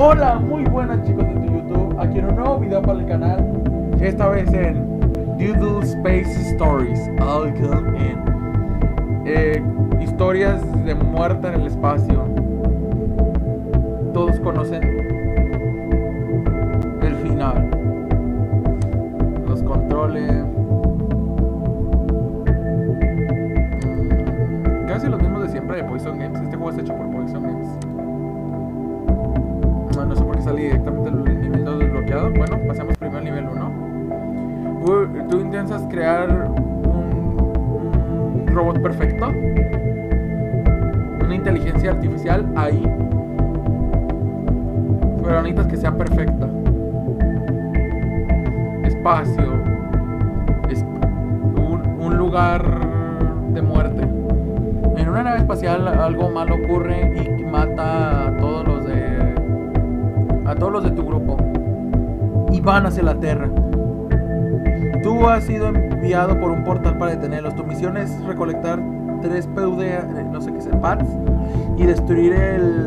Hola, muy buenas chicos de tu YouTube. Aquí en un nuevo video para el canal. Esta vez en Doodle Space Stories. In. Eh, historias de muerte en el espacio. Todos conocen el final. Los controles. Mm, Casi los mismos de siempre de Poison Games. Este juego es hecho por Poison Games. Salí directamente el nivel 2 desbloqueado. Bueno, pasemos primero al nivel 1. Tú intentas crear un, robot perfecto. Una inteligencia artificial ahí. Pero necesitas que sea perfecta. Espacio. Es un, un lugar de muerte. En una nave espacial algo malo ocurre y mata a todos a todos los de tu grupo y van hacia la Tierra. Tú has sido enviado por un portal para detenerlos. Tu misión es recolectar tres PUD, eh, no sé qué es, pads y destruir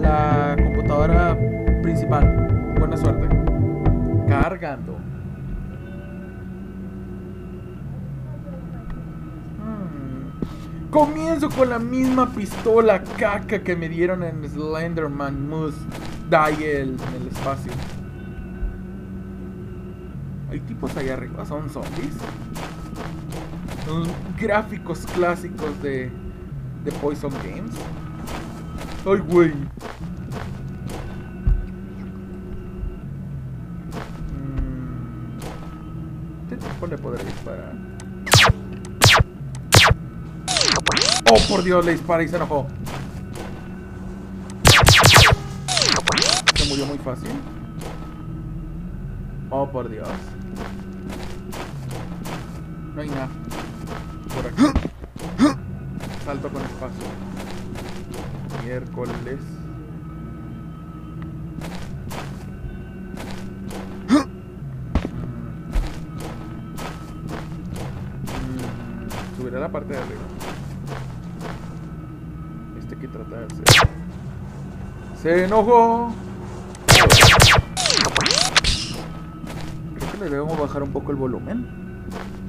la computadora principal. Buena suerte. Cargando. Hmm. Comienzo con la misma pistola caca que me dieron en Slenderman Moose Dial en el espacio. Hay tipos ahí arriba, son zombies. Son gráficos clásicos de, de Poison Games. Ay, güey. Mm. ¿Qué tipo le podré disparar? Oh, por Dios, le disparé y se enojó. Muy fácil. Oh, por Dios. No hay nada. Por aquí. Salto con espacio. Miércoles. Mm, Subiré a la parte de arriba. Este que trata de hacer. ¡Se enojó! Le debemos bajar un poco el volumen.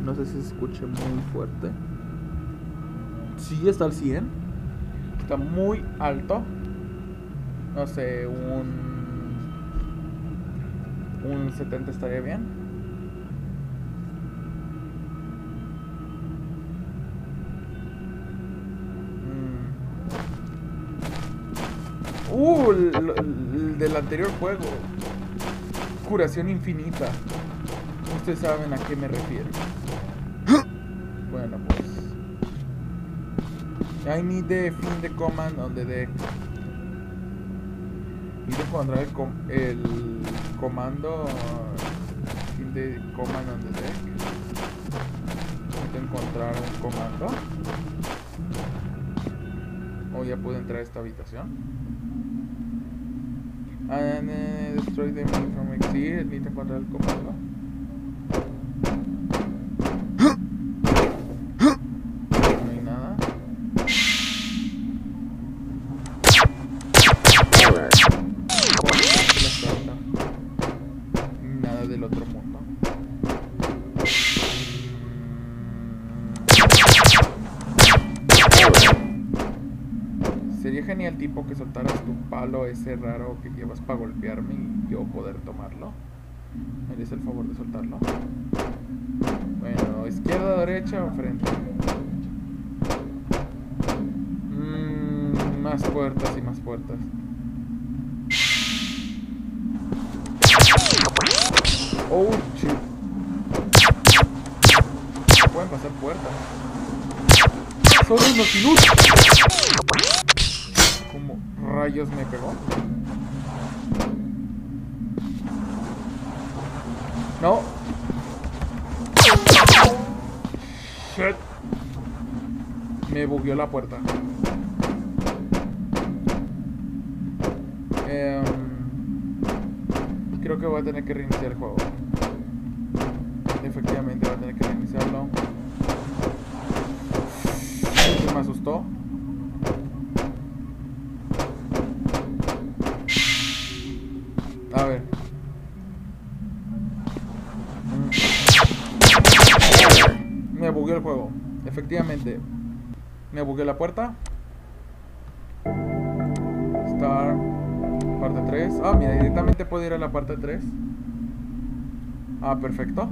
No sé si se escuche muy fuerte. Sí, está al 100. Está muy alto. No sé, un. Un 70 estaría bien. Mm. Uh, el, el- el del anterior juego. Curación infinita. Ustedes saben a qué me refiero. Bueno, pues. I need the fin de command on the deck. Y de encontrar el, com- el comando fin de command on the deck. Necesito encontrar un comando. O ya puedo entrar a esta habitación. And uh, destroy them from exit. Necesito encontrar el comando. Tipo que soltaras tu palo ese raro que llevas para golpearme y yo poder tomarlo. ¿Me harías el favor de soltarlo? Bueno, izquierda, derecha o frente. Mm, más puertas y más puertas. Oh, shit. Pueden pasar puertas. Son unos inútiles. Rayos me pegó. No. Shit. Me bugueó la puerta. Em, creo que voy a tener que reiniciar el juego. Efectivamente voy a tener que reiniciarlo. Me bugueó la puerta. Star. Parte 3. Ah, mira, directamente puedo ir a la parte 3. Ah, perfecto.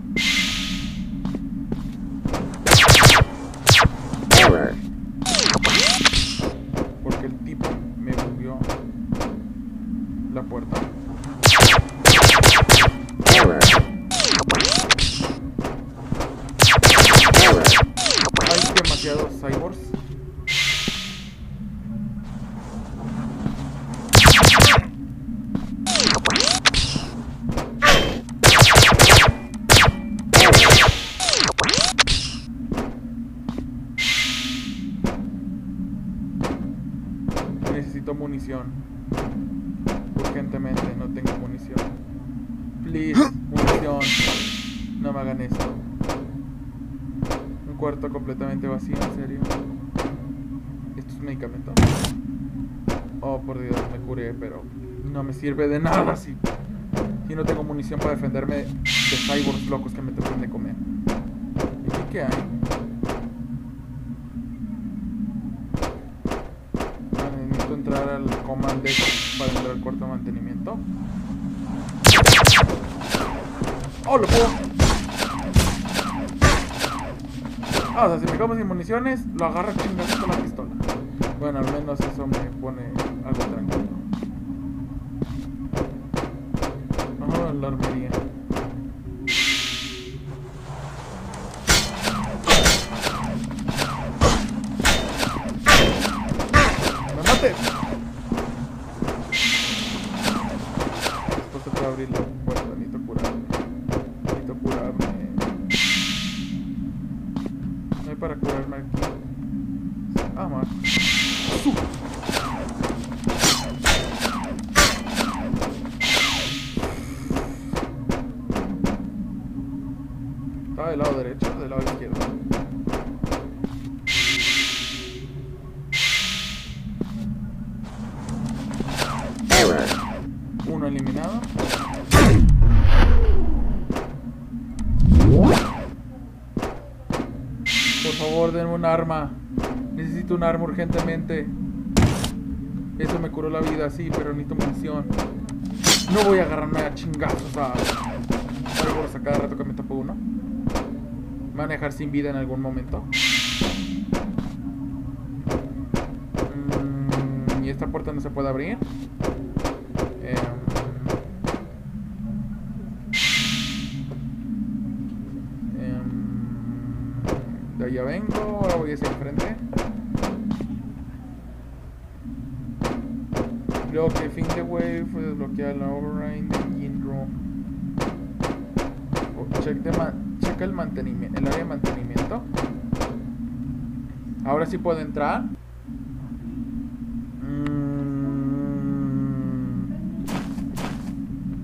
Esto es medicamento. Oh, por Dios, me curé, pero no me sirve de nada si, si no tengo munición para defenderme de cyborgs locos que me tratan de comer. ¿Y aquí qué hay? Necesito entrar al command deck para entrar al cuarto de mantenimiento. ¡Oh, lo puedo! Ah, o sea, si me quedo sin municiones, lo agarro chingando con la pistola. Bueno, al menos eso me pone algo tranquilo. No, la armería. Un arma. Necesito un arma urgentemente. Eso me curó la vida, sí, pero necesito munición. No voy a agarrarme a chingazos a a cada rato que me topo uno. Me van a dejar sin vida en algún momento. Mm, y esta puerta no se puede abrir. Em, em, de allá vengo, voy hacia enfrente. Creo que fin de wave fue desbloquear la override de engine room. O check checa el mantenimiento, el área de mantenimiento. Ahora sí puedo entrar. Mm.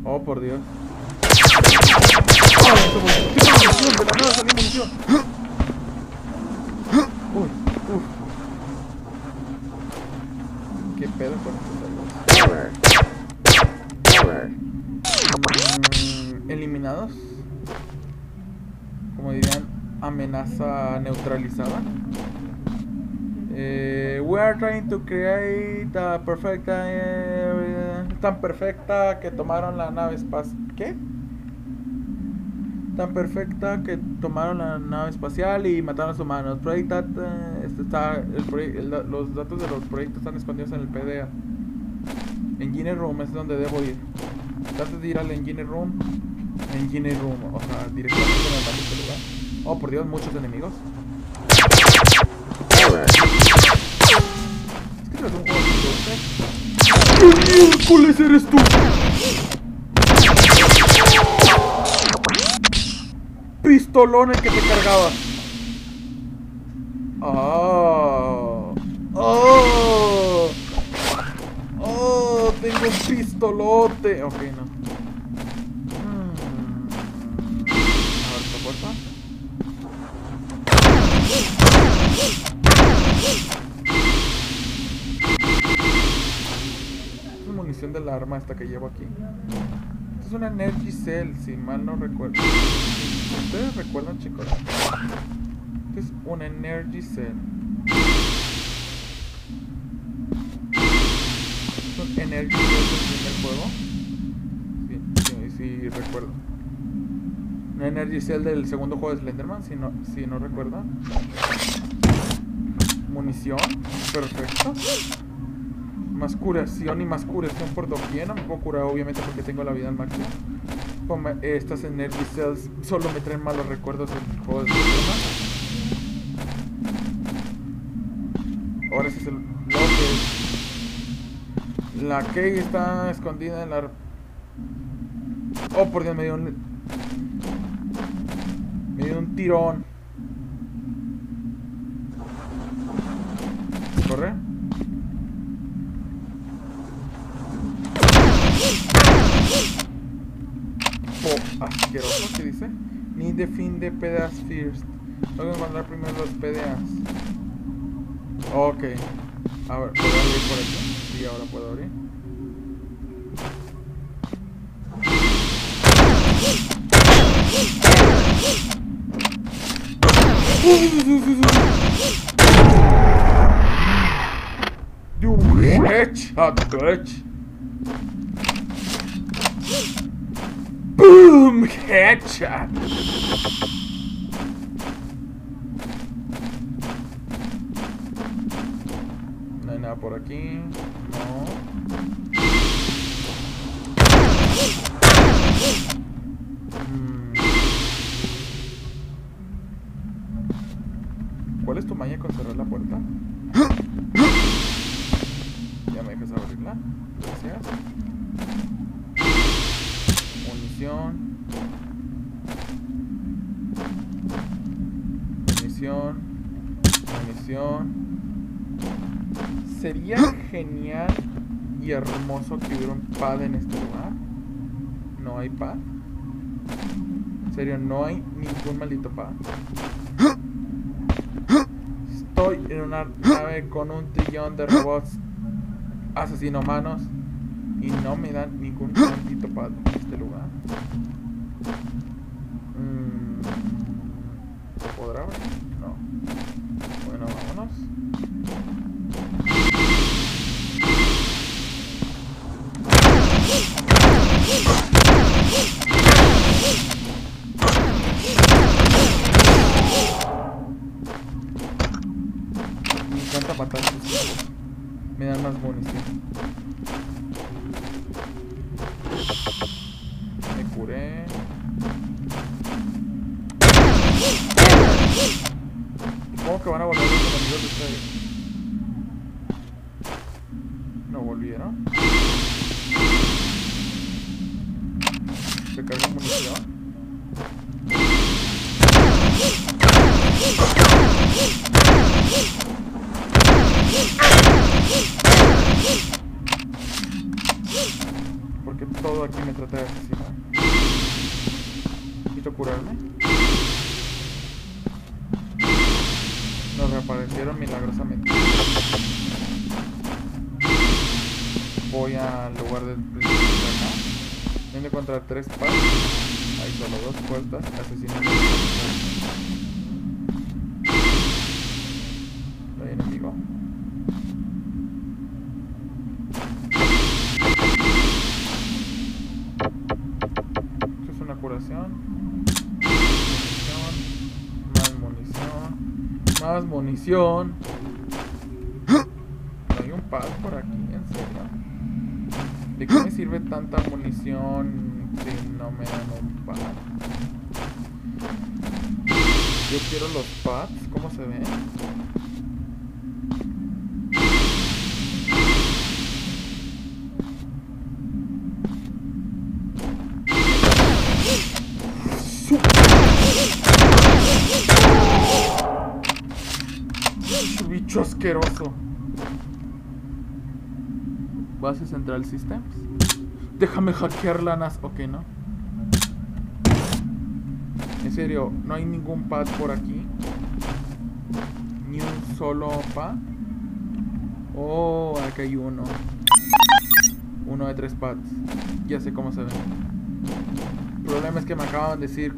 Oh, por Dios. ¡Ah, esto fue- ¡Tengo munición! ¡De la nada salió munición! Uy, uf. ¿Qué pedo con estos cyborgs? Mm, Como dirían, amenaza neutralizada. Eh, we are trying to create a perfecta. eh, tan perfecta que tomaron la nave espacial. ¿Qué? Tan perfecta que tomaron la nave espacial y mataron a los humanos. Project Data, este está, los datos de los proyectos están escondidos en el PDA. Engine Room es donde debo ir. Tratas de ir al Engine Room. Engine Room, o sea, directamente en el maldito lugar. Oh, por Dios, muchos enemigos. Es que es un juego de ¿Qué miércoles eres tú? Pistolón el que te cargaba. Oh. Oh. Oh, tengo un pistolote. Ok, no. Munición del arma esta que llevo aquí. Esto es una Energy Cell, si mal no recuerdo. ¿Ustedes recuerdan, chicos? Esto es una Energy Cell. Es un Energy Cell del primer juego. Sí, sí, sí, recuerdo. Una Energy Cell del segundo juego de Slenderman, si no, si no recuerdo. Munición, perfecto. Más curación y más curación por doquier. No me puedo curar, obviamente, porque tengo la vida al máximo. Estas Energy Cells solo me traen malos recuerdos del juego de Slenderman. Ahora ese es el bloque. La Key está escondida en la... Oh, por Dios, me dio un... Me dio un tirón. Corre. Oh, asqueroso, ¿qué dice? Need the fin de PDAs first. Tengo que mandar primero los PDAs. Ok. A ver, ¿puedo abrir por aquí? Sí, ahora puedo abrir. You. Boom! Headshot. No hay nada por aquí. No. Hubiera un pad en este lugar. No hay pad. En serio, no hay ningún maldito pad. Estoy en una nave con un trillón de robots asesino humanos y no me dan ningún maldito pad en este lugar. Mm, ¿Se podrá abrir? Voy al lugar del acá. Tengo que encontrar tres pasos. Hay solo dos puertas. Asesinato. No hay enemigo. Esto es una curación. Munición. Más munición. Más munición. No hay un pad por aquí, en serio. ¿De qué me sirve tanta munición si no me dan un pad? Yo quiero los pads, ¿cómo se ven? Bicho asqueroso. Base Central Systems. Déjame hackear la NAS. Ok, ¿no? En serio, no hay ningún pad por aquí. Ni un solo pad. Oh, aquí hay uno. Uno de tres pads. Ya sé cómo se ve. El problema es que me acaban de decir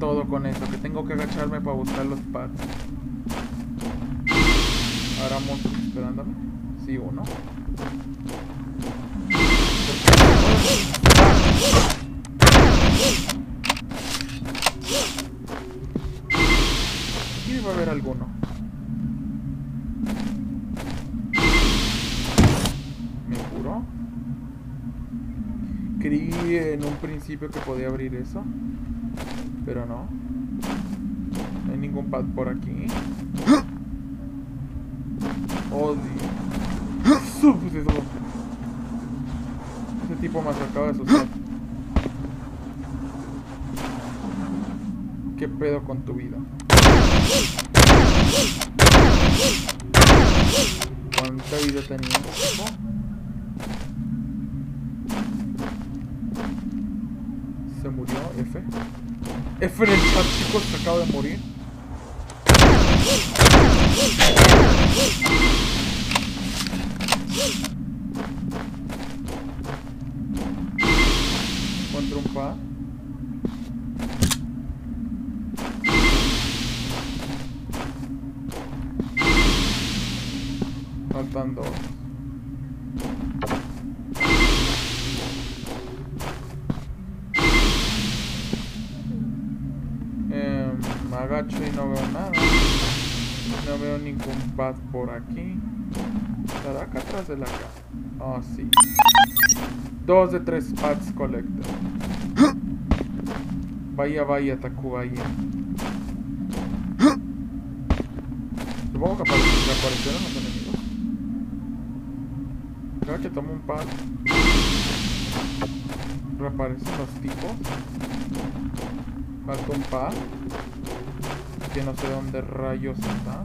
todo con eso, que tengo que agacharme para buscar los pads. Ahora monstruos esperándome. Sí o alguno. ¿Me juro? Creí en un principio que podía abrir eso. Pero no. No hay ningún pad por aquí. Odio. Ese tipo me acaba de asustar. ¿Qué pedo con tu vida? ¿Cuánta vida tenía? Se murió, F. F en el chicos, se acaba de morir. Pad por aquí. ¿Estará acá atrás de la casa? Oh, sí. Dos de tres pads collected. Vaya, vaya, Takubaya. Supongo que aparecieron los enemigos. Creo que tomo un pad. Reaparecen los tipos. Falta un pad. Que no sé dónde rayos está.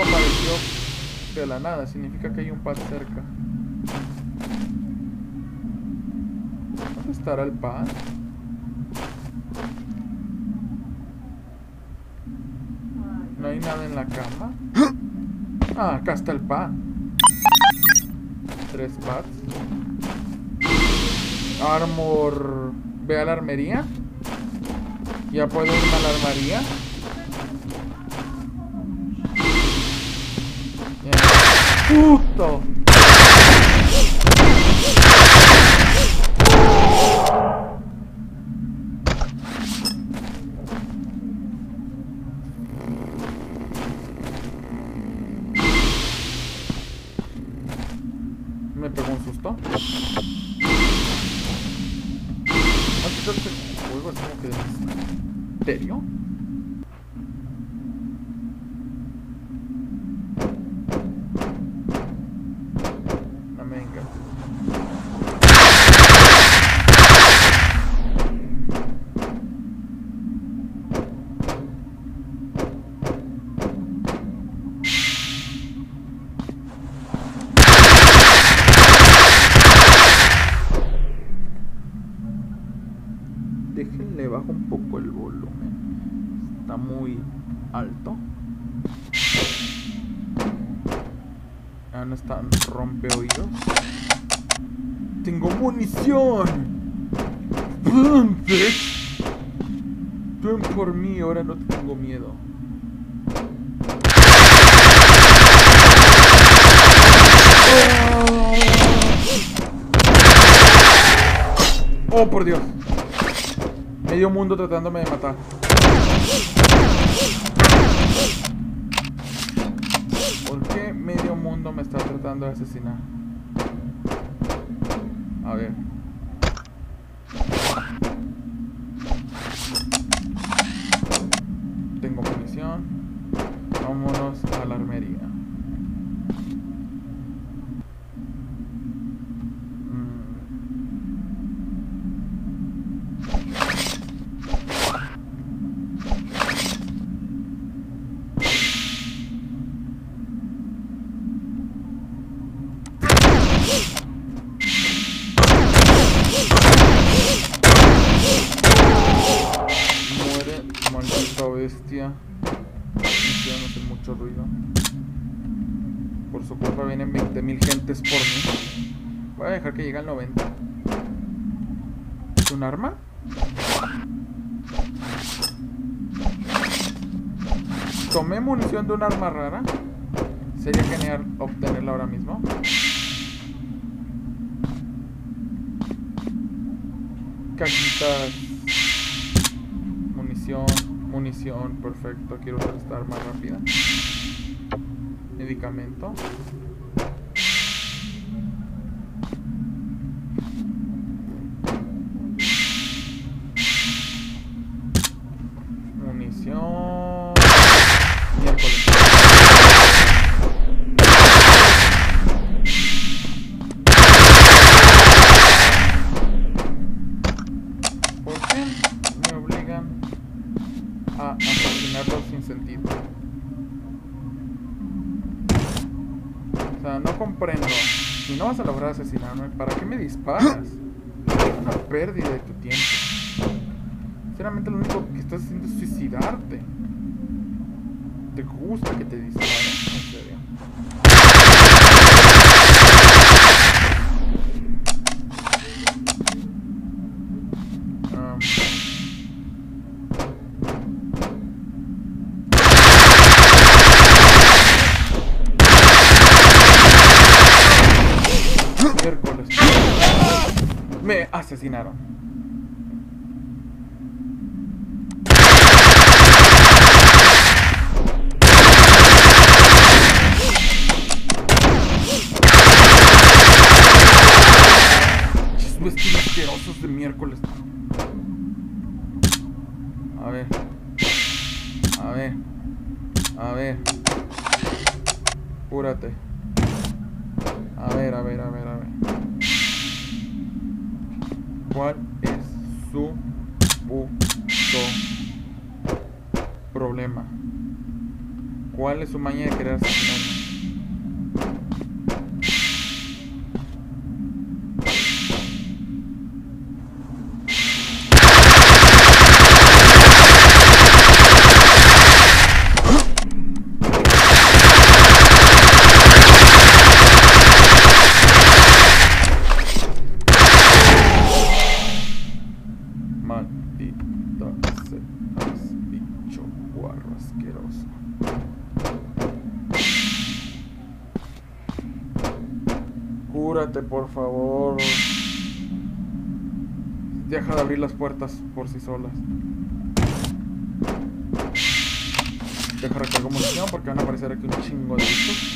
Apareció de la nada. Significa que hay un pad cerca. ¿Dónde estará el pad? No hay nada en la cama. Ah, acá está el pad. Tres pads. Armor. Ve a la armería. Ya puedo irme a la armería. Me pegó un susto. ¿No te crees que el juego es como que de misterio? No me venga. Déjenle bajo un poco el volumen. Está muy alto. Ah, no están rompe oídos. Tengo munición. Boom, bitch. Ven por mí, ahora no tengo miedo. Oh, por Dios. Medio mundo tratándome de matar. ¿Por qué medio mundo me está tratando de asesinar? A ver. Tengo munición. Vámonos a la armería. Mm. policía. No hacer mucho ruido. Por su culpa vienen 20.000 gentes por mí. Voy a dejar que llegue al 90. ¿Es un arma? Tomé munición de un arma rara. Sería genial obtenerla ahora mismo. Cajitas. Munición. Munición. Perfecto. Quiero usar esta arma rápida. Medicamento. Pérdida de tu tiempo. Sinceramente lo único que estás haciendo es suicidarte. ¿Te gusta que te disparen? En serio. Asesinaron. Chis, Vestidos asquerosos de miércoles. A ver. A ver. A ver. Cúrate. A ver, a ver, a ver, a ver. ¿Cuál es su puto problema? ¿Cuál es su maña de querer? Maldita seas, bicho guarro asqueroso. Cúrate, por favor. Deja de abrir las puertas por sí solas. Deja recargo munición porque van a aparecer aquí un chingo de. Bichos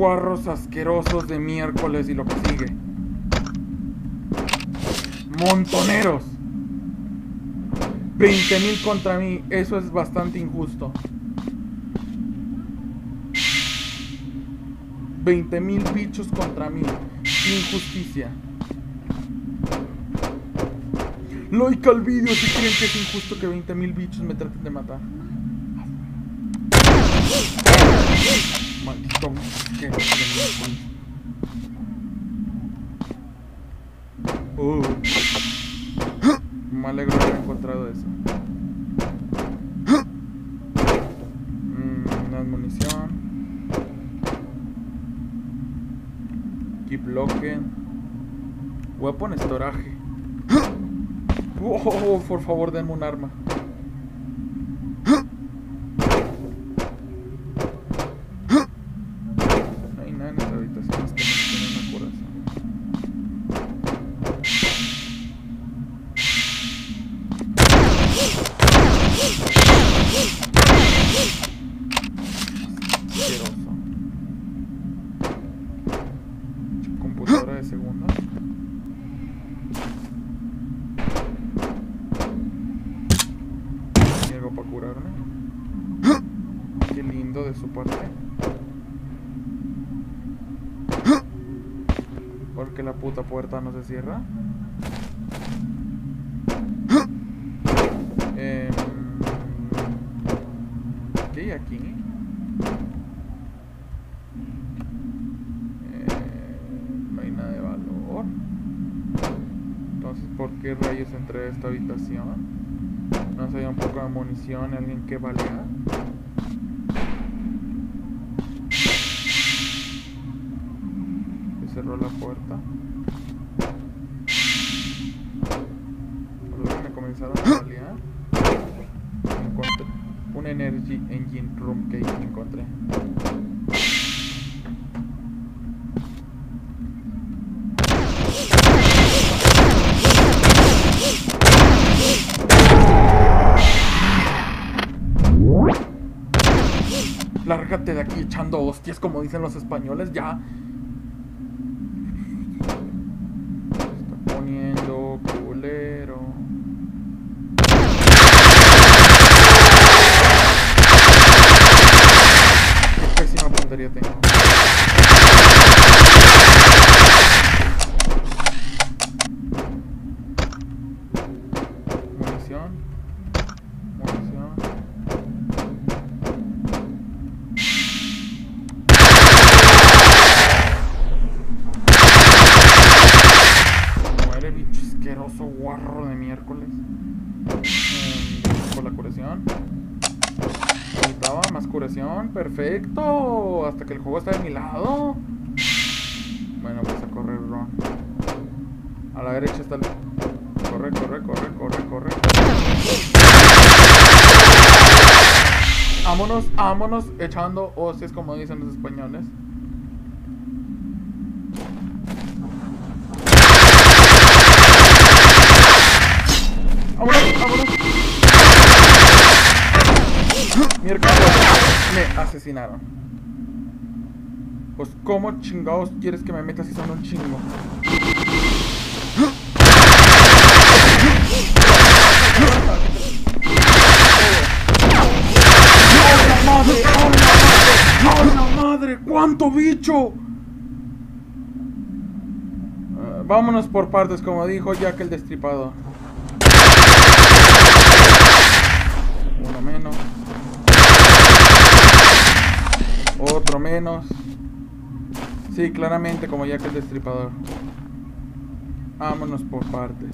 guarros asquerosos de miércoles y lo que sigue. Montoneros. 20.000 contra mí. Eso es bastante injusto. 20.000 bichos contra mí. Injusticia. Like al vídeo si creen que es injusto que 20.000 bichos me traten de matar. Maldito de miércoles. Uh. Me alegro de haber encontrado eso. Mm, más munición. Keep locking. Weapon storage. Oh, por favor, denme un arma. No hay nada en esta habitación más que munición y una coraza. Asqueroso. Computadora de segunda. ¿Hay algo para curarme? Qué lindo de su parte. Ok. que la puta puerta no se cierra. Eh, ¿Qué hay aquí? Eh, no hay nada de valor. Entonces, ¿por qué rayos entré a esta habitación? No sé, un poco de munición, alguien que valía. Lárgate de aquí echando hostias, como dicen los españoles, ya. Se está poniendo culero. Qué pésima puntería tengo. Munición. Munición. Muere, bicho asqueroso, guarro de miércoles. Eh, gracias por la curación. Necesitaba más curación. Perfecto. Hasta que el juego está de mi lado. Bueno, pues a correr, Ron. A la derecha está el... Corre, corre, corre, corre, corre. Vámonos, echando hostias como dicen los españoles. Vámonos, vámonos. Miércoles me asesinaron. Pues, ¿cómo chingados quieres que me metas si son un chingo? ¿Cuánto bicho? Ah, vámonos por partes, como dijo Jack el Destripador. Uno menos. Otro menos. Sí, claramente como Jack el Destripador. Vámonos por partes.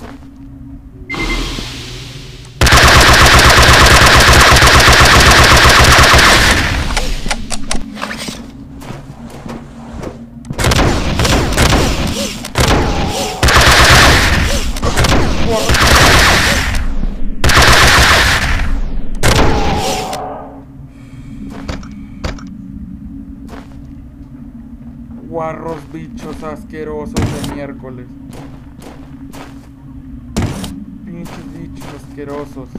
Guarros bichos asquerosos de miércoles. Pinches bichos asquerosos.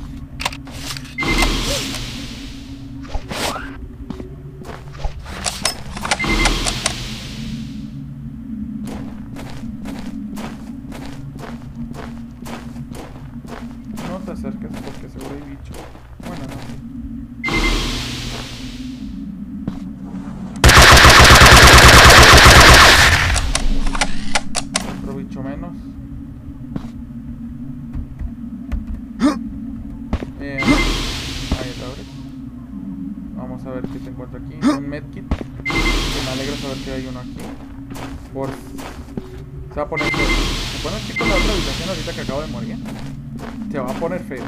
Que hay uno aquí. Por... Se va a poner feo. ¿Se pone así con la otra habitación ahorita que acabo de morir? Se va a poner feo.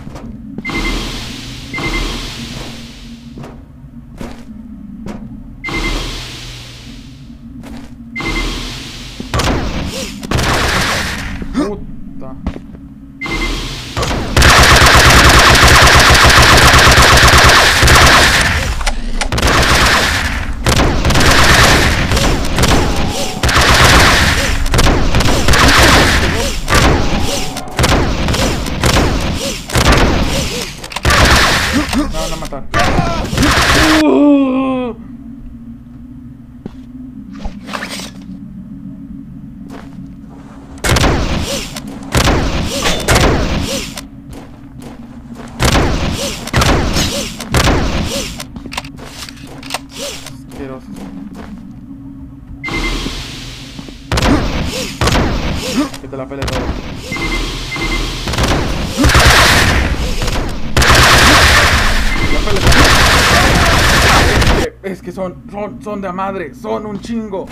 Son, de a madre, son un chingo.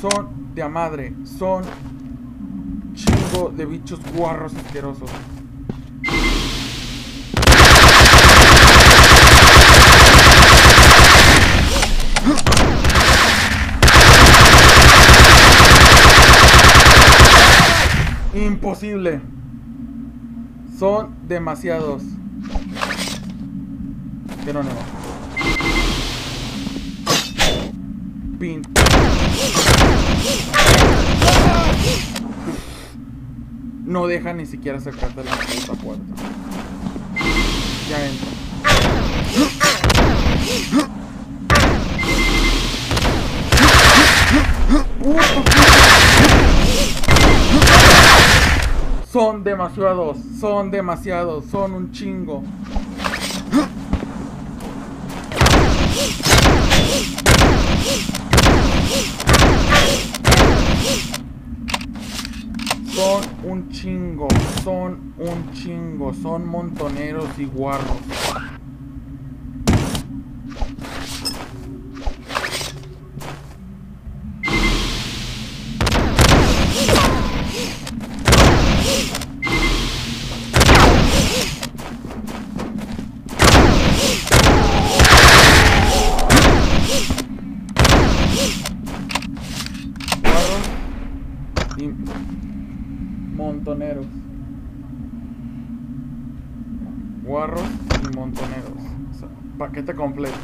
Son de a madre, son chingo de bichos guarros asquerosos. Imposible. Son demasiados. Jerónimo. Pin. No deja ni siquiera acercarte a la puerta. Ya entra. Son demasiados, son demasiados, son un chingo. Son un chingo, son un chingo, son montoneros y guarros. Guarros y montoneros. Paquete completo.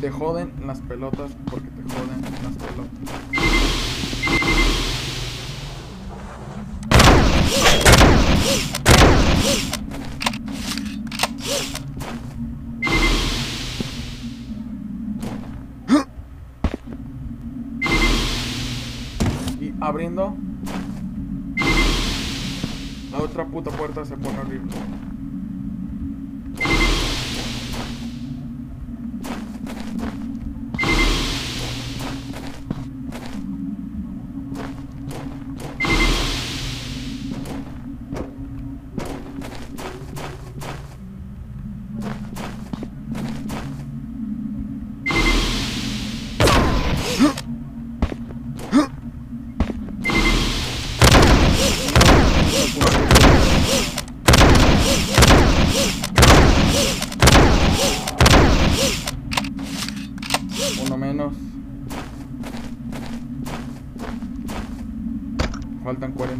Te joden las pelotas porque te joden las pelotas. Abriendo otra puta puerta se pone horrible. Uno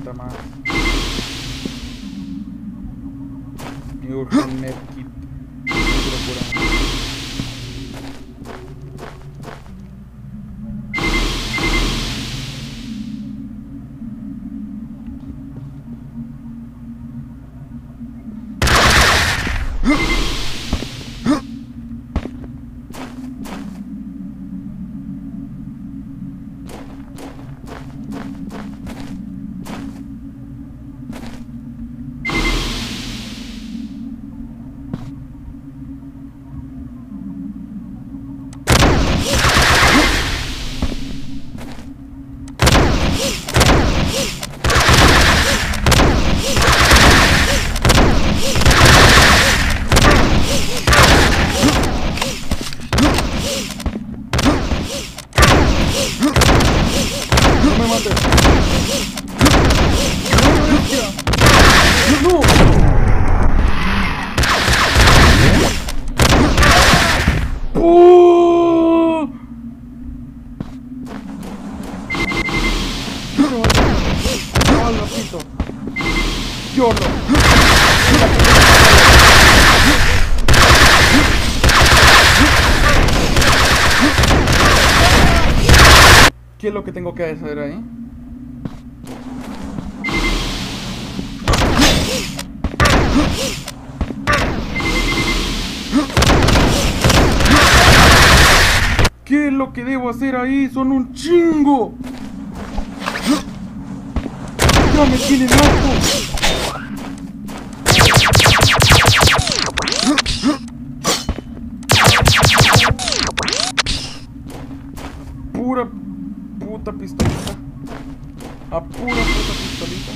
tama. Tengo que hacer ahí? ¿Qué es lo que debo hacer ahí? Son un chingo. Ya me. Pura puta pistolita. A pura puta pistolita.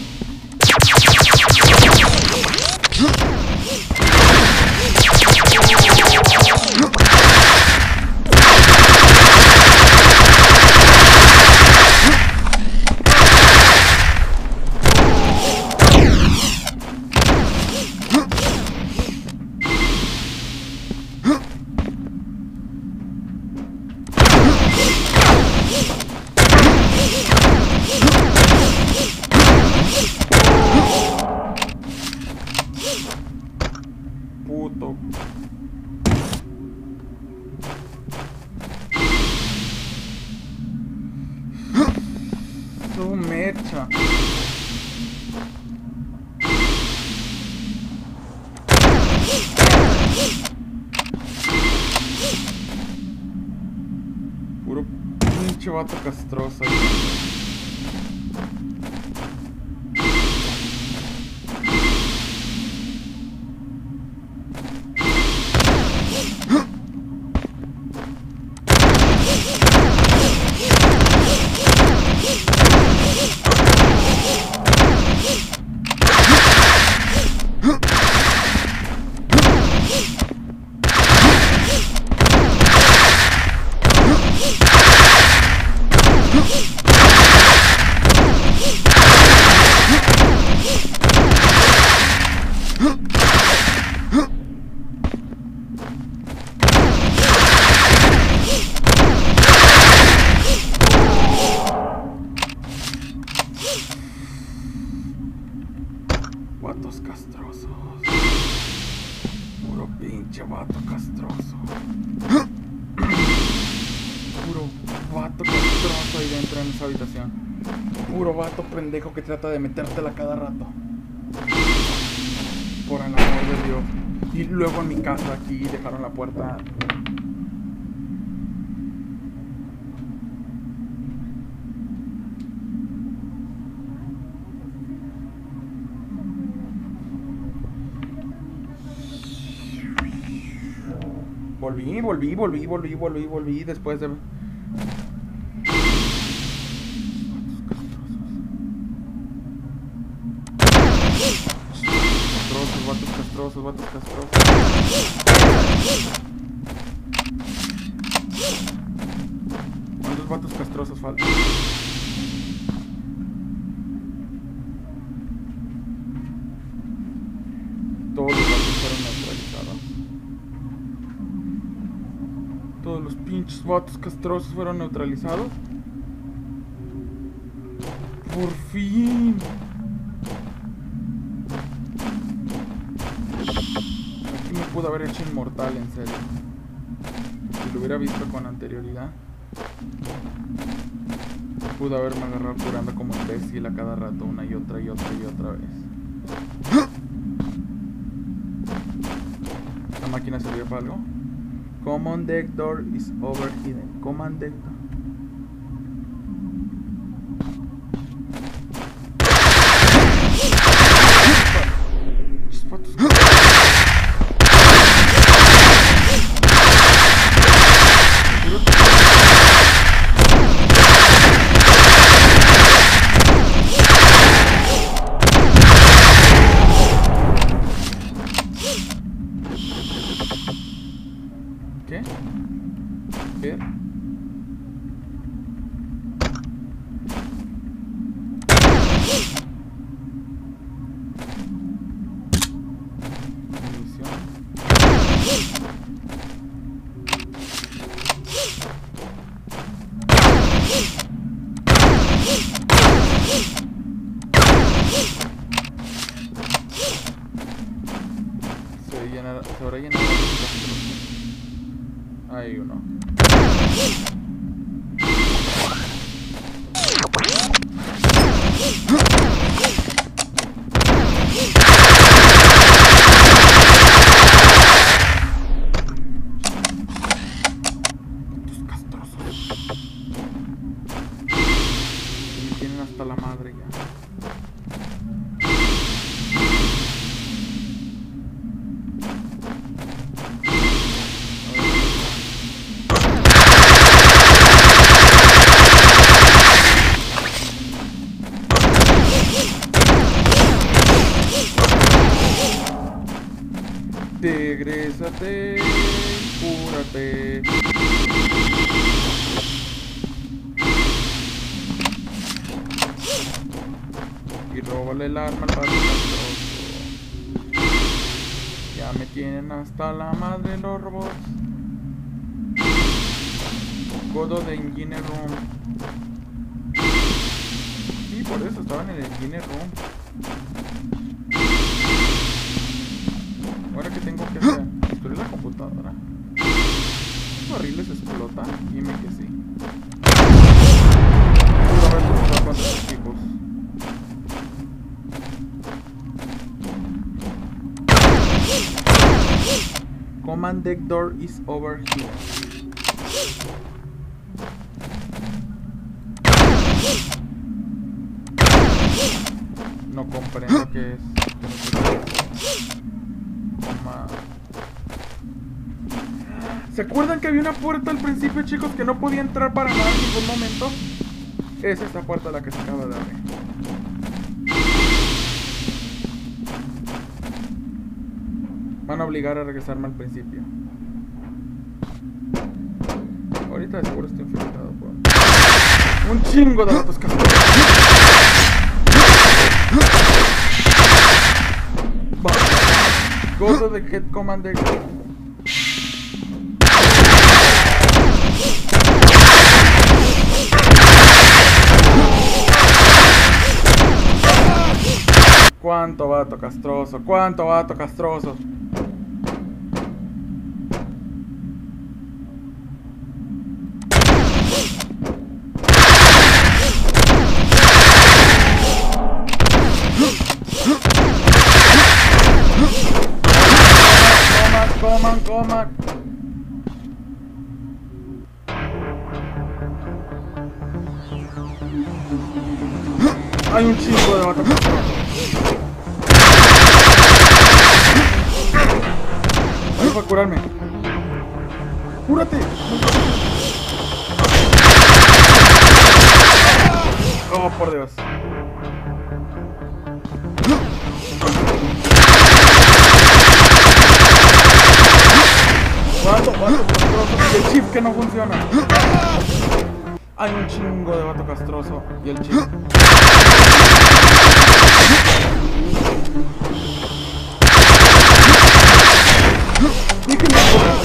Que trata de metértela cada rato. Por el amor de Dios. Y luego en mi casa aquí dejaron la puerta. Volví, volví, volví, volví, volví, volví después de. Vatos castrosos fueron neutralizados. Por fin. Aquí me pudo haber hecho inmortal, en serio. Si lo hubiera visto con anterioridad. Pudo haberme agarrado curando como imbécil a cada rato, una y otra y otra y otra vez. ¿La máquina sirvió para algo? Command deck door is overhidden. Command deck door is over here. No comprendo qué es. Coma- ¿Se acuerdan que había una puerta al principio, chicos, que no podía entrar para nada en ningún momento? Es esta puerta la que se acaba de abrir. Van a obligar a regresarme al principio. Un chingo de datos. Go to the head commander. Cuánto vato castroso, cuánto vato castroso. El chip que no funciona. Hay un chingo de vato castroso. Y el chip. Déjenme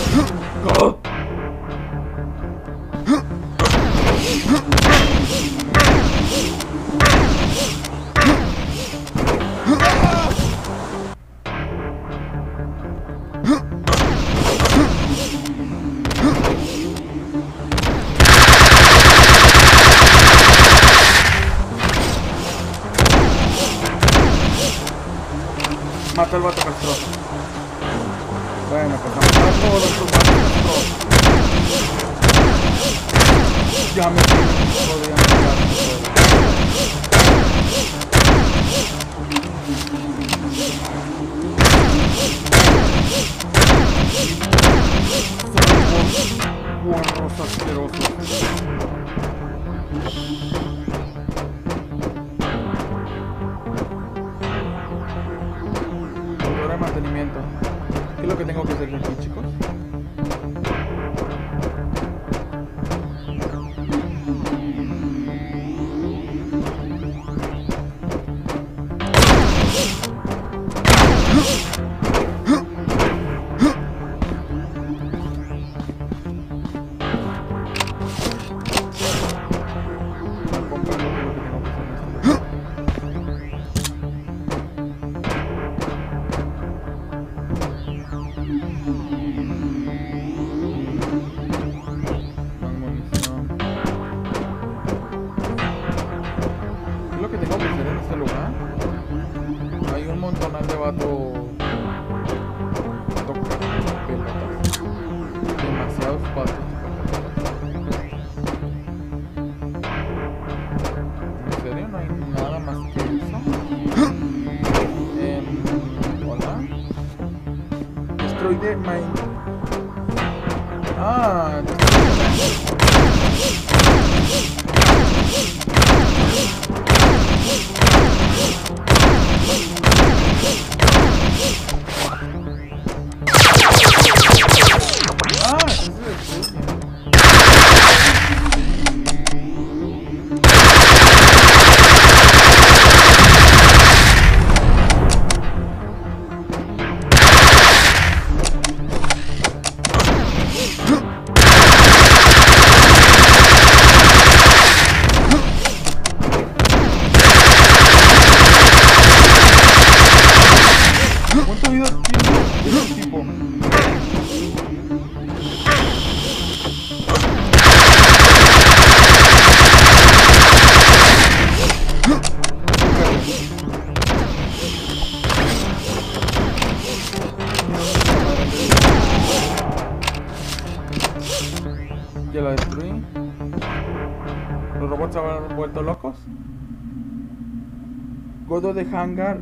Godo de hangar.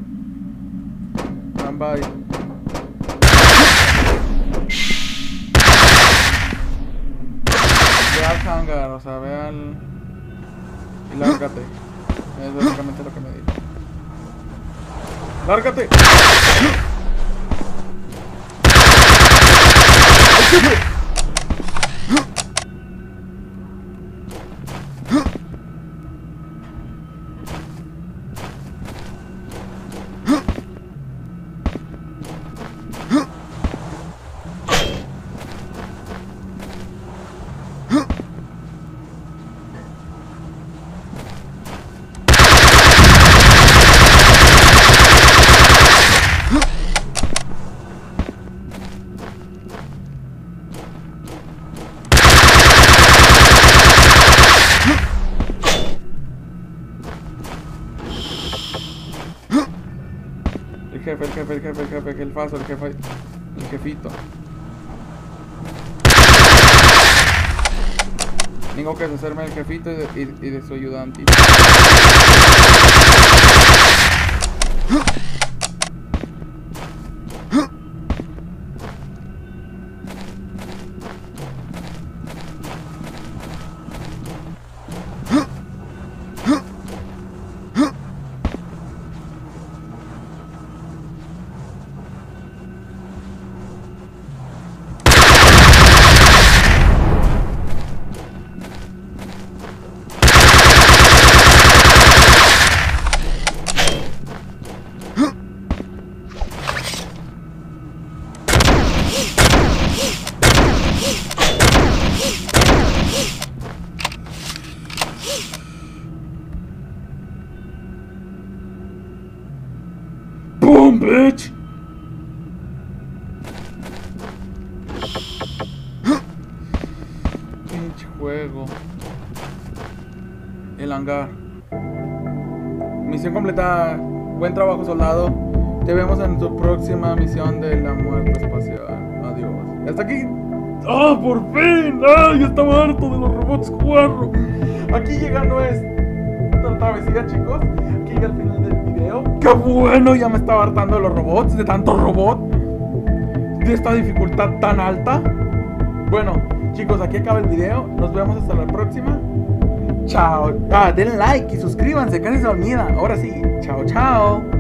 Standby. Ve al hangar, o sea, ve al. Y lárgate. Es básicamente lo que me dijo. ¡Lárgate! El jefe, el jefito. Tengo que deshacerme del jefito y de, y de su ayudante. Aquí llega nuestra travesía, chicos. Aquí llega el final del video. ¡Qué bueno! Ya me estaba hartando de los robots, de tanto robot. De esta dificultad tan alta. Bueno, chicos, aquí acaba el video. Nos vemos hasta la próxima. Chao. Ah, denle like y suscríbanse, casi se olvida. Ahora sí. Chao, chao.